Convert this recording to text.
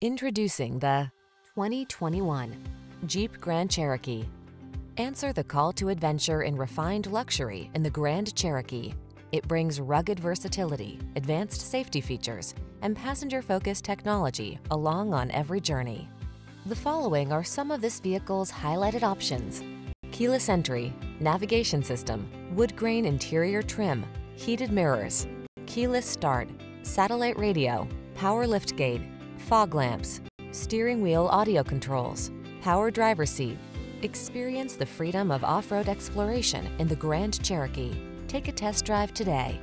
Introducing the 2021 Jeep Grand Cherokee. Answer the call to adventure in refined luxury in the Grand Cherokee. It brings rugged versatility, advanced safety features, and passenger-focused technology along on every journey. The following are some of this vehicle's highlighted options. Keyless entry, navigation system, wood grain interior trim, heated mirrors, keyless start, satellite radio, power liftgate, fog lamps, steering wheel audio controls, power driver seat. Experience the freedom of off-road exploration in the Grand Cherokee. Take a test drive today.